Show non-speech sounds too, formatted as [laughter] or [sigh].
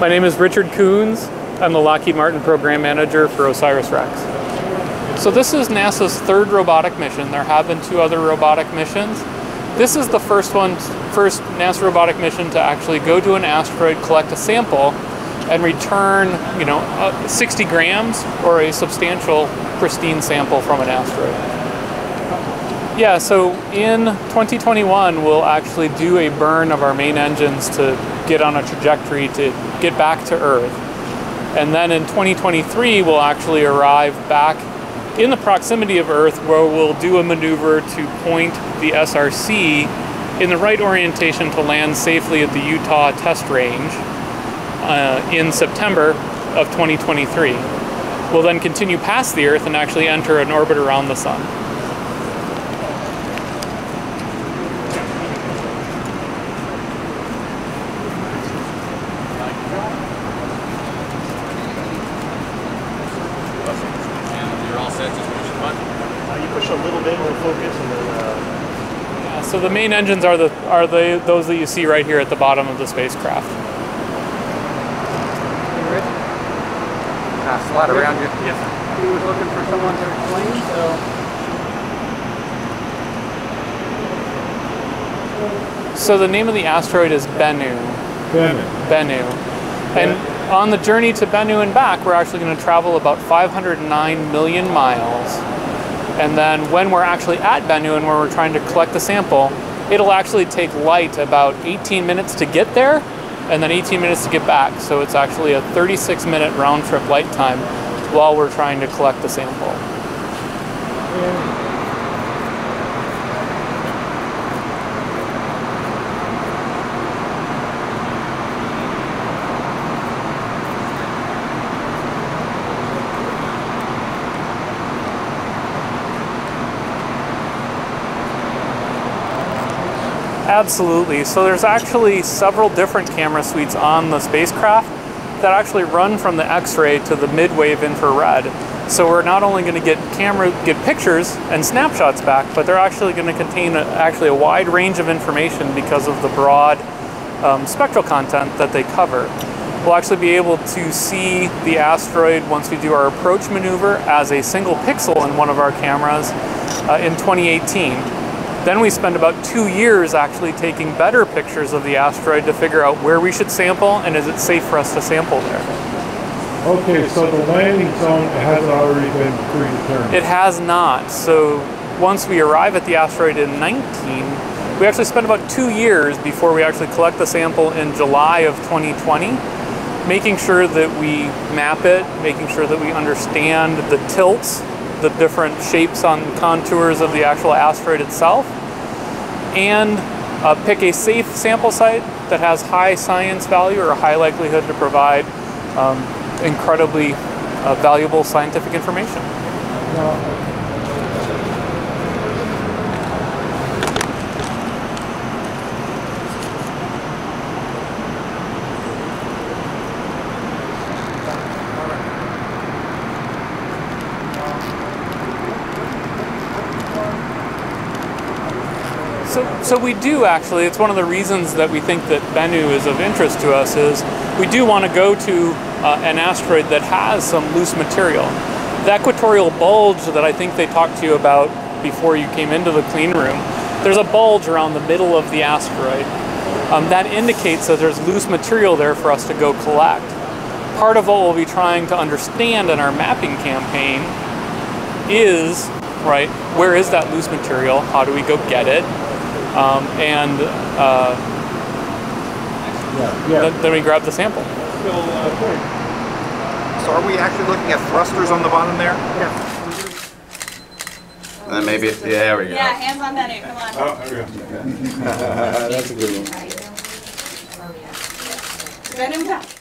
My name is Richard Kuhns. I'm the Lockheed Martin Program Manager for OSIRIS-REx. So this is NASA's third robotic mission. There have been two other robotic missions. This is the first one, first NASA robotic mission to actually go to an asteroid, collect a sample, and return, you know, uh, 60 grams or a substantial pristine sample from an asteroid. Yeah, so in 2021, we'll actually do a burn of our main engines to get on a trajectory to get back to Earth. And then in 2023, we'll actually arrive back in the proximity of Earth where we'll do a maneuver to point the SRC in the right orientation to land safely at the Utah test range uh, in September of 2023. We'll then continue past the Earth and actually enter an orbit around the Sun. Uh, you push a little bit, it'll focus, and then. Uh, Yeah, so the main engines are the are the those that you see right here at the bottom of the spacecraft. Uh, slide around you. Yes. He was looking for someone to explain, so. So the name of the asteroid is Bennu. Bennett. Bennu. And on the journey to Bennu and back, we're actually going to travel about 509 million miles. And then when we're actually at Bennu and where we're trying to collect the sample, it'll actually take light about 18 minutes to get there and then 18 minutes to get back. So it's actually a 36 minute round trip light time while we're trying to collect the sample. Absolutely. So there's actually several different camera suites on the spacecraft that actually run from the X-ray to the mid-wave infrared. So we're not only going to get camera get pictures and snapshots back, but they're actually going to contain a, actually a wide range of information because of the broad um, spectral content that they cover. We'll actually be able to see the asteroid once we do our approach maneuver as a single pixel in one of our cameras uh, in 2018. Then we spend about two years actually taking better pictures of the asteroid to figure out where we should sample and is it safe for us to sample there. Okay, so the landing zone has already been predetermined. It has not. So once we arrive at the asteroid in 19, we actually spend about two years before we actually collect the sample in July of 2020, making sure that we map it, making sure that we understand the tilts, the different shapes on contours of the actual asteroid itself, and uh, pick a safe sample site that has high science value or high likelihood to provide um, incredibly uh, valuable scientific information. So, we do actually. It's one of the reasons that we think that Bennu is of interest to us. Is we do want to go to uh, an asteroid that has some loose material. The equatorial bulge that I think they talked to you about before you came into the clean room. There's a bulge around the middle of the asteroid. Um, that indicates that there's loose material there for us to go collect. Part of what we'll be trying to understand in our mapping campaign is right where is that loose material? How do we go get it? Um, and uh, Yeah, yeah. then, then we grab the sample. So are we actually looking at thrusters on the bottom there? Yeah. And then maybe, yeah, there we go. Yeah, hands on menu, come on. Oh, there we go. [laughs] That's a good one. Venom,